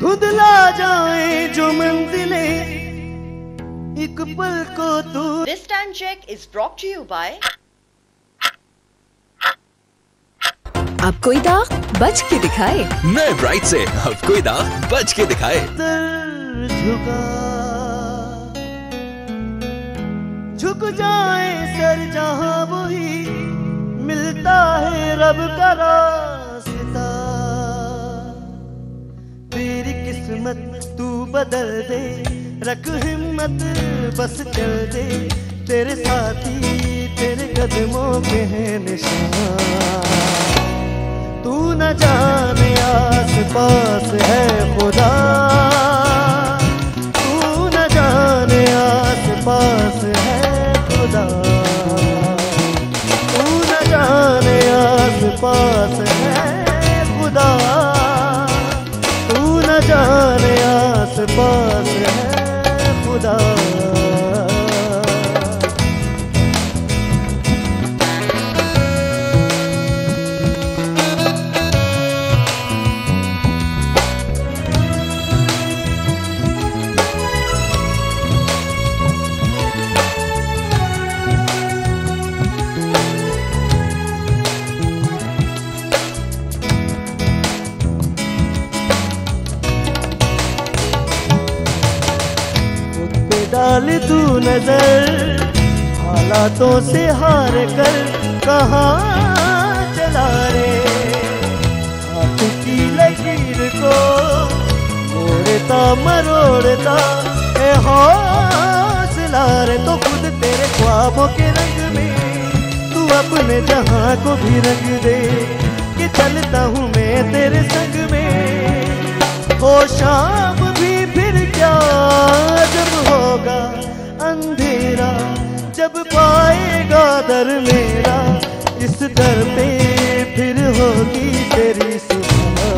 धुंधला जाए जो मंजिले एक पल को तू This time check is brought to you by अब कोई दाग बच के दिखाए। नए ब्राइट से अब कोई दाग बच के दिखाए। झुका। झुक जाए सर जहाँ वही मिलता है रब का रास्ता किस्मत तू बदल दे, रख हिम्मत, बस चल दे। तेरे साथी, तेरे कदमों पे है निशान। तू न जाने आस पास है खुदा। तू न जाने आस पास है खुदा। तू न जाने आस पास जाने आस पास है खुदा। डाल तू नज़र। हालातों से हार कर कहा चला रे? हाथ की लकीर को मोड़ता मरोड़ता ए हौसला रे। तो खुद तेरे ख्वाबों के रंग में तू अपने जहाँ को भी रंग दे कि चलता हूँ मैं तेरे संग में। हो शाम आएगा दर मेरा, इस दर पे फिर होगी तेरी सुबह।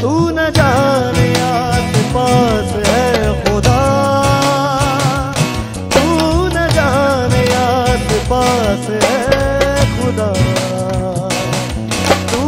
तू न जाने पास है खुदा, तू न जाने पास है खुदा। तू